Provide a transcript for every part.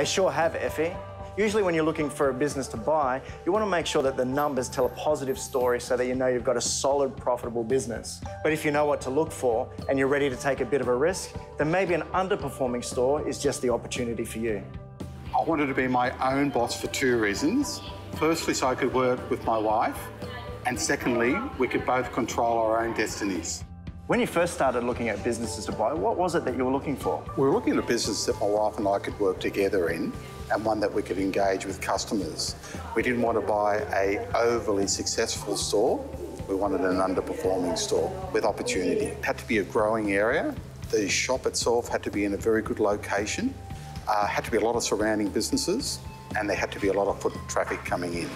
They sure have, Effie. Usually when you're looking for a business to buy, you want to make sure that the numbers tell a positive story so that you know you've got a solid, profitable business. But if you know what to look for and you're ready to take a bit of a risk, then maybe an underperforming store is just the opportunity for you. I wanted to be my own boss for two reasons. Firstly, so I could work with my wife, and secondly, we could both control our own destinies. When you first started looking at businesses to buy, what was it that you were looking for? We were looking at a business that my wife and I could work together in and one that we could engage with customers. We didn't want to buy a overly successful store. We wanted an underperforming store with opportunity. It had to be a growing area. The shop itself had to be in a very good location. Uh, had to be a lot of surrounding businesses and there had to be a lot of foot traffic coming in.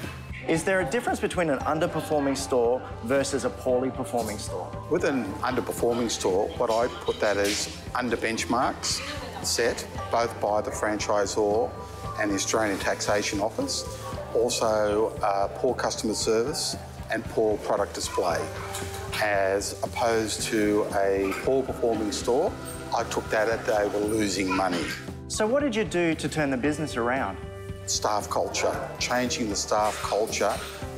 Is there a difference between an underperforming store versus a poorly performing store? With an underperforming store, what I put that as under benchmarks set, both by the franchisor and the Australian Taxation Office. Also, uh, poor customer service and poor product display. As opposed to a poor performing store, I took that at they were losing money. So what did you do to turn the business around? Staff culture, changing the staff culture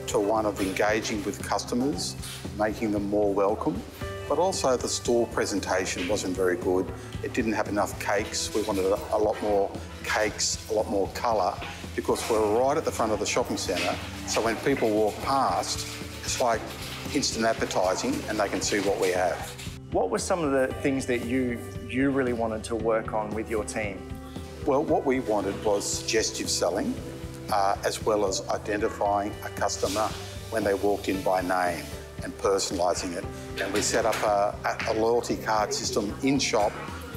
to one of engaging with customers, making them more welcome. But also the store presentation wasn't very good. It didn't have enough cakes. We wanted a, lot more cakes, a lot more colour, because we're right at the front of the shopping centre. So when people walk past, it's like instant advertising and they can see what we have. What were some of the things that you, you really wanted to work on with your team? Well, what we wanted was suggestive selling, uh, as well as identifying a customer when they walked in by name and personalising it. And we set up a, a loyalty card system in shop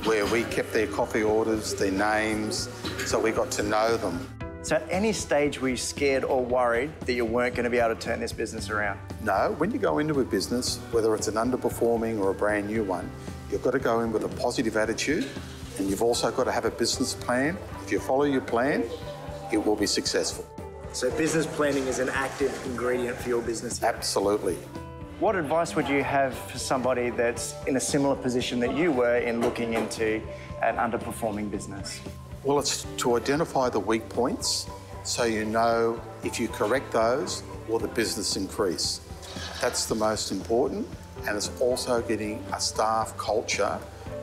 where we kept their coffee orders, their names, so we got to know them. So at any stage were you scared or worried that you weren't going to be able to turn this business around? No, when you go into a business, whether it's an underperforming or a brand new one, you've got to go in with a positive attitude and you've also got to have a business plan. If you follow your plan, it will be successful. So business planning is an active ingredient for your business? Absolutely. What advice would you have for somebody that's in a similar position that you were in looking into an underperforming business? Well, it's to identify the weak points so you know if you correct those, will the business increase? That's the most important. And it's also getting a staff culture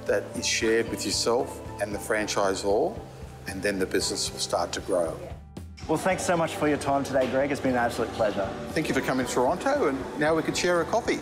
that is shared with yourself and the franchisor, and then the business will start to grow. Well, thanks so much for your time today, Greg. It's been an absolute pleasure. Thank you for coming to Toronto, and now we could share a coffee.